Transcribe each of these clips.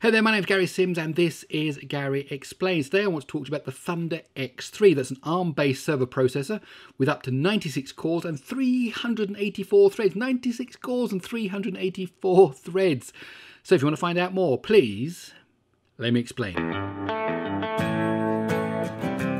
Hey there, my name is Gary Sims and this is Gary Explains. Today I want to talk to you about the Thunder X3. That's an ARM-based server processor with up to 96 cores and 384 threads. 96 cores and 384 threads. So if you want to find out more, please let me explain.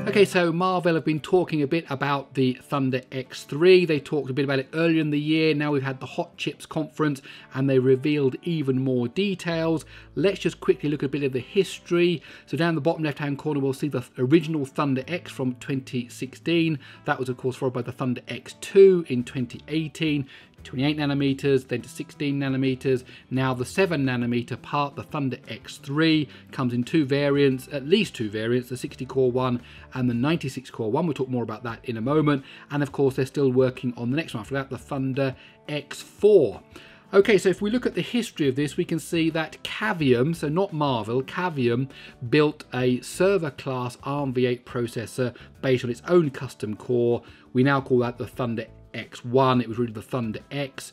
Okay, so Marvell have been talking a bit about the Thunder X3. They talked a bit about it earlier in the year. Now we've had the Hot Chips conference and they revealed even more details. Let's just quickly look at a bit of the history. So down the bottom left hand corner, we'll see the original Thunder X from 2016. That was, of course, followed by the Thunder X2 in 2018. 28 nanometers, then to 16 nanometers. Now the 7 nanometer part, the Thunder X3, comes in two variants, at least two variants, the 60 core one and the 96 core one. We'll talk more about that in a moment. And of course, they're still working on the next one after that, the Thunder X4. Okay, so if we look at the history of this, we can see that Cavium, so not Marvell, Cavium built a server class ARMv8 processor based on its own custom core. We now call that the Thunder X1. It was really the Thunder X,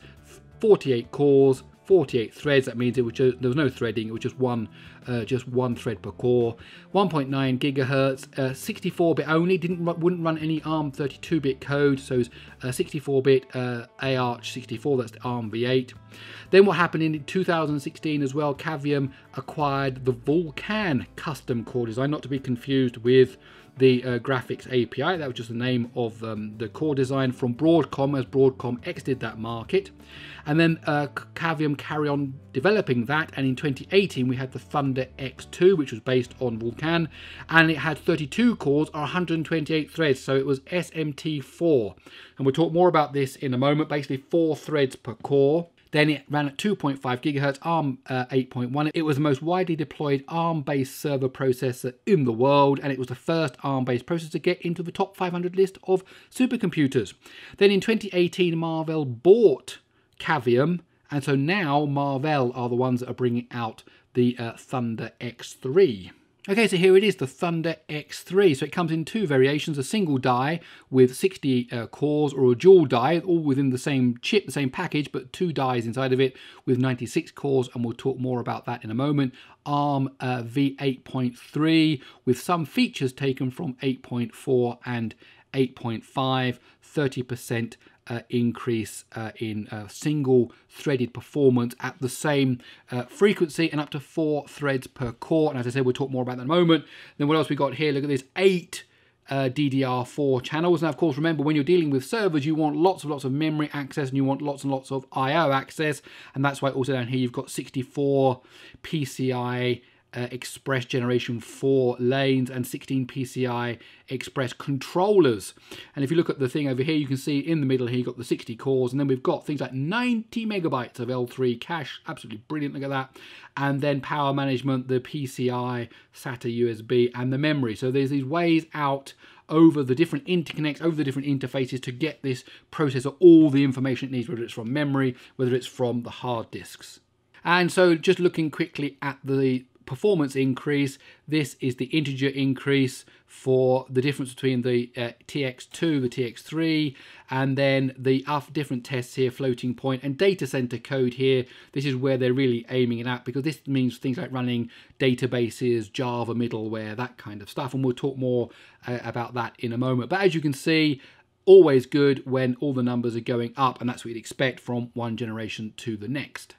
48 cores, 48 threads. That means it was just, there was no threading. It was just one, uh, just one thread per core. 1.9 gigahertz, 64-bit uh, only. Didn't wouldn't run any ARM 32-bit code. So it's 64-bit uh, AArch64. That's the ARM v8. Then what happened in 2016 as well? Cavium acquired the Vulcan custom core design, not to be confused with the uh, graphics API. That was just the name of um, the core design from Broadcom as Broadcom exited that market. And then uh, Cavium carry on developing that. And in 2018, we had the Thunder X2, which was based on Vulcan. And it had 32 cores or 128 threads. So it was SMT4. And we'll talk more about this in a moment. Basically, four threads per core. Then it ran at 2.5 gigahertz, ARM uh, 8.1. It was the most widely deployed ARM-based server processor in the world, and it was the first ARM-based processor to get into the top 500 list of supercomputers. Then in 2018, Marvell bought Cavium, and so now Marvell are the ones that are bringing out the uh, Thunder X3. Okay, so here it is, the Thunder X3. So it comes in two variations, a single die with 60 uh, cores or a dual die, all within the same chip, the same package, but two dies inside of it with 96 cores, and we'll talk more about that in a moment. ARM uh, v8.3 with some features taken from 8.4 and 8.5, 30% uh, increase uh, in uh, single threaded performance at the same uh, frequency and up to four threads per core. And as I said, we'll talk more about that in a moment. Then what else we got here? Look at this, eight uh, DDR4 channels. Now, of course, remember when you're dealing with servers, you want lots and lots of memory access and you want lots and lots of I/O access, and that's why also down here you've got 64 PCI uh, Express Generation 4 lanes and 16 PCI Express controllers. And if you look at the thing over here, you can see in the middle here, you've got the 60 cores, and then we've got things like 90 megabytes of L3 cache. Absolutely brilliant, look at that. And then power management, the PCI, SATA USB, and the memory. So there's these ways out over the different interconnects, over the different interfaces to get this processor all the information it needs, whether it's from memory, whether it's from the hard disks. And so just looking quickly at the performance increase. This is the integer increase for the difference between the uh, TX2, the TX3, and then the different tests here, floating point and data center code here. This is where they're really aiming it at because this means things like running databases, Java middleware, that kind of stuff. And we'll talk more uh, about that in a moment. But as you can see, always good when all the numbers are going up and that's what you'd expect from one generation to the next.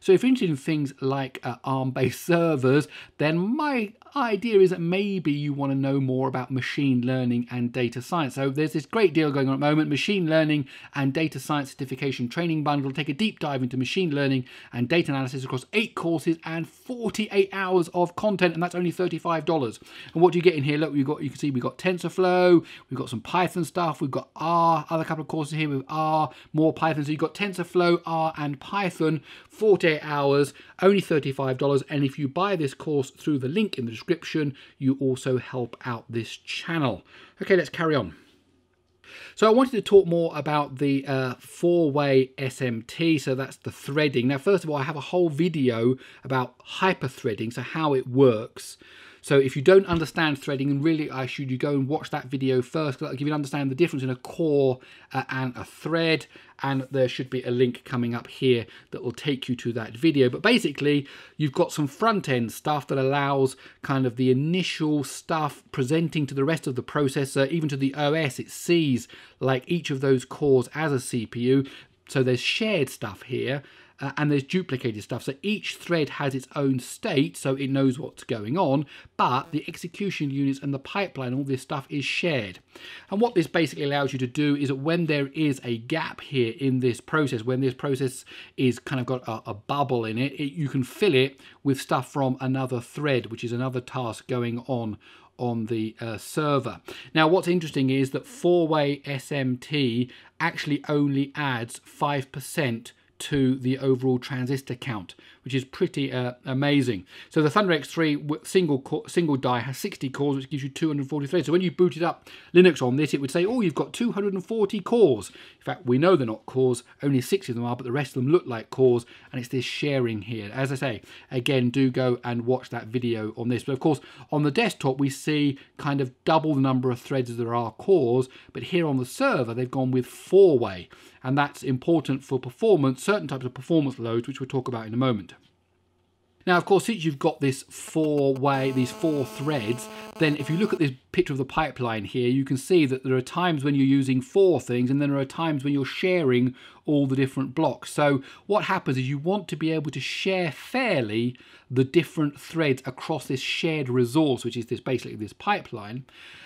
So if you're interested in things like uh, ARM-based servers, then my idea is that maybe you want to know more about machine learning and data science. So there's this great deal going on at the moment, machine learning and data science certification training bundle. Take a deep dive into machine learning and data analysis across eight courses and 48 hours of content, and that's only $35. And what do you get in here? Look, we've got you can see we've got TensorFlow, we've got some Python stuff, we've got R, other couple of courses here with R, more Python. So you've got TensorFlow, R, and Python, 48 hours, only $35. And if you buy this course through the link in the description, you also help out this channel. Okay, let's carry on. So I wanted to talk more about the uh, four-way SMT, so that's the threading. Now, first of all, I have a whole video about hyperthreading, so how it works. So if you don't understand threading, and really I should you go and watch that video first, because that'll give you an understand the difference in a core uh, and a thread. And there should be a link coming up here that will take you to that video. But basically, you've got some front end stuff that allows kind of the initial stuff presenting to the rest of the processor, even to the OS. It sees like each of those cores as a CPU. So there's shared stuff here uh, and there's duplicated stuff. So each thread has its own state, so it knows what's going on, but the execution units and the pipeline, all this stuff is shared. And what this basically allows you to do is that when there is a gap here in this process, when this process is kind of got a, a bubble in it, it, you can fill it with stuff from another thread, which is another task going on on the uh, server. Now what's interesting is that four-way SMT actually only adds 5% to the overall transistor count, which is pretty uh, amazing. So the Thunder X3 single single die has 60 cores, which gives you 243. So when you booted up Linux on this, it would say, oh, you've got 240 cores. In fact, we know they're not cores, only 60 of them are, but the rest of them look like cores, and it's this sharing here. As I say, again, do go and watch that video on this. But of course, on the desktop, we see kind of double the number of threads there are cores, but here on the server, they've gone with four-way and that's important for performance, certain types of performance loads, which we'll talk about in a moment. Now, of course, since you've got this four-way, these four threads, then if you look at this picture of the pipeline here, you can see that there are times when you're using four things and then there are times when you're sharing all the different blocks. So what happens is you want to be able to share fairly the different threads across this shared resource, which is this basically this pipeline.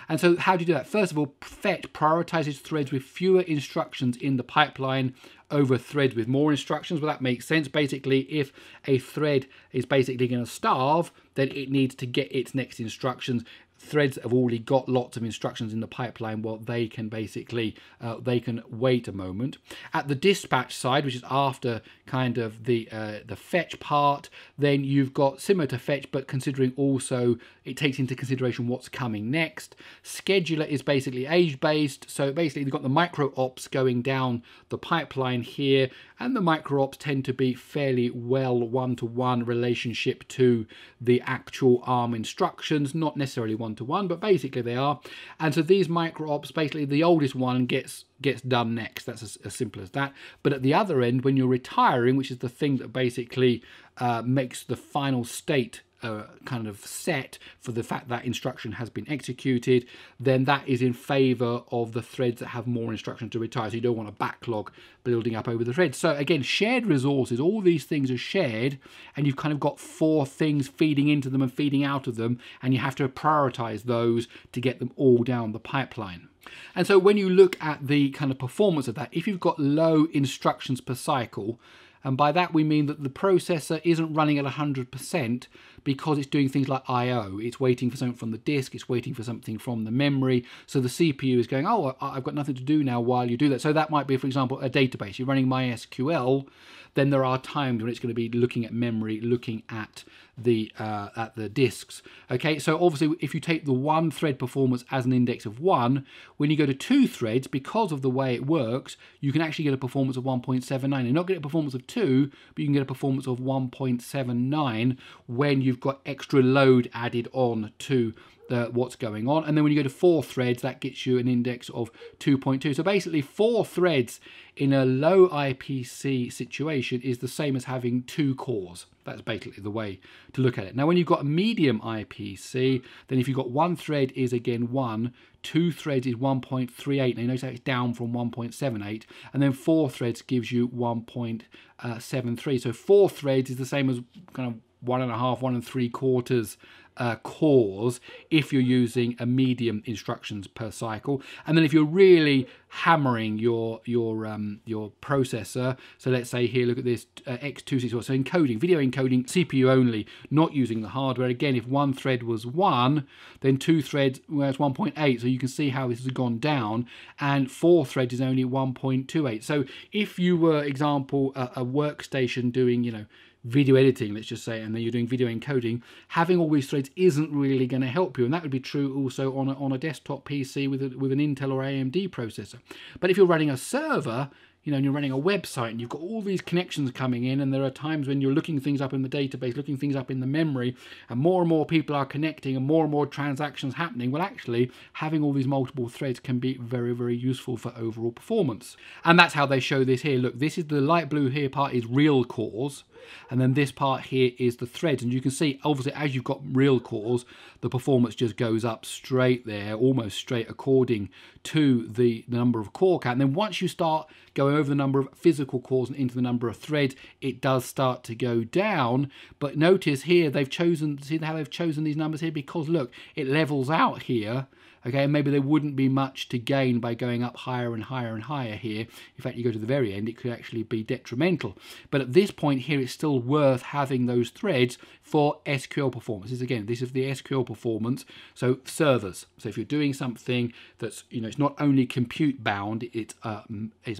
And so how do you do that? First of all, Fetch prioritizes threads with fewer instructions in the pipeline over threads with more instructions. Well, that makes sense. Basically, if a thread is basically going to starve, then it needs to get its next instructions threads have already got lots of instructions in the pipeline. Well they can basically uh, they can wait a moment. At the dispatch side which is after kind of the uh, the fetch part then you've got similar to fetch but considering also it takes into consideration what's coming next. Scheduler is basically age based so basically you've got the micro ops going down the pipeline here and the micro ops tend to be fairly well one-to-one -one relationship to the actual ARM instructions not necessarily one one to one, but basically they are. And so these micro ops, basically the oldest one gets gets done next. That's as, as simple as that. But at the other end, when you're retiring, which is the thing that basically uh, makes the final state uh, kind of set for the fact that instruction has been executed, then that is in favor of the threads that have more instruction to retire. So you don't want a backlog building up over the threads. So again, shared resources, all these things are shared and you've kind of got four things feeding into them and feeding out of them and you have to prioritize those to get them all down the pipeline. And so when you look at the kind of performance of that, if you've got low instructions per cycle, and by that we mean that the processor isn't running at 100% because it's doing things like I.O. It's waiting for something from the disk, it's waiting for something from the memory. So the CPU is going, oh, I've got nothing to do now while you do that. So that might be, for example, a database. You're running MySQL, then there are times when it's going to be looking at memory, looking at the uh, at the disks. Okay, so obviously if you take the one thread performance as an index of one, when you go to two threads, because of the way it works, you can actually get a performance of 1.79. You're not get a performance of two, but you can get a performance of 1.79 when you've got extra load added on to the, what's going on. And then when you go to four threads, that gets you an index of 2.2. So basically four threads in a low IPC situation is the same as having two cores. That's basically the way to look at it. Now, when you've got a medium IPC, then if you've got one thread is again one, two threads is 1.38. Now, you notice it's down from 1.78, and then four threads gives you 1.73. Uh, so four threads is the same as kind of one and a half, one and three quarters uh, cores if you're using a medium instructions per cycle. And then if you're really hammering your your um, your processor, so let's say here, look at this uh, X264, so encoding, video encoding, CPU only, not using the hardware. Again, if one thread was one, then two threads, it's 1.8, so you can see how this has gone down, and four threads is only 1.28. So if you were, example, a, a workstation doing, you know, video editing, let's just say, and then you're doing video encoding, having all these threads isn't really going to help you. And that would be true also on a, on a desktop PC with, a, with an Intel or AMD processor. But if you're running a server, you know, and you're running a website and you've got all these connections coming in, and there are times when you're looking things up in the database, looking things up in the memory, and more and more people are connecting and more and more transactions happening. Well, actually, having all these multiple threads can be very, very useful for overall performance. And that's how they show this here. Look, this is the light blue here part is real cores. And then this part here is the threads. And you can see, obviously, as you've got real cores, the performance just goes up straight there, almost straight according to the, the number of core count. And then once you start going over the number of physical cores and into the number of threads, it does start to go down. But notice here, they've chosen, see how they've chosen these numbers here? Because look, it levels out here okay maybe there wouldn't be much to gain by going up higher and higher and higher here. In fact you go to the very end it could actually be detrimental. But at this point here it's still worth having those threads for SQL performance. This again this is the SQL performance. So servers. So if you're doing something that's you know it's not only compute bound it's uh,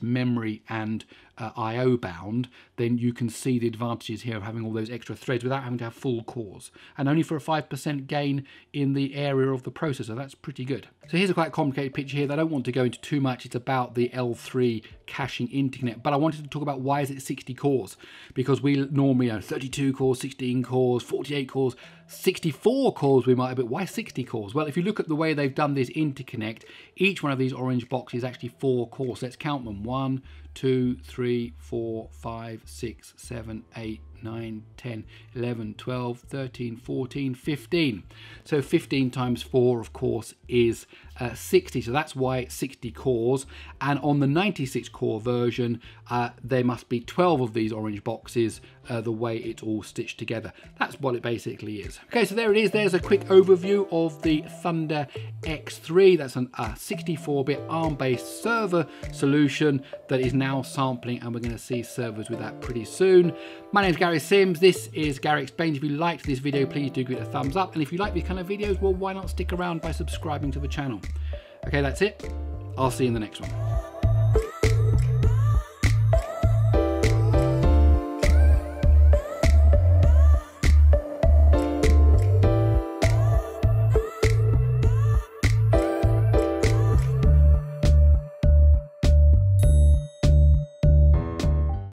memory and uh, I/O bound, then you can see the advantages here of having all those extra threads without having to have full cores, and only for a five percent gain in the area of the processor. That's pretty good. So here's a quite complicated picture here that I don't want to go into too much. It's about the L3 caching interconnect, but I wanted to talk about why is it 60 cores? Because we normally have 32 cores, 16 cores, 48 cores, 64 cores we might have, but why 60 cores? Well, if you look at the way they've done this interconnect, each one of these orange boxes is actually four cores. Let's count them. One, two, three, four, five, six, seven, eight, 9, 10, 11, 12, 13, 14, 15. So 15 times 4, of course, is uh, 60. So that's why it's 60 cores. And on the 96 core version, uh, there must be 12 of these orange boxes uh, the way it's all stitched together. That's what it basically is. Okay, so there it is. There's a quick overview of the Thunder X3. That's an 64-bit ARM-based server solution that is now sampling, and we're going to see servers with that pretty soon. My name is Gary Sims. This is Gary Explains. If you liked this video, please do give it a thumbs up. And if you like these kind of videos, well, why not stick around by subscribing to the channel? Okay, that's it. I'll see you in the next one.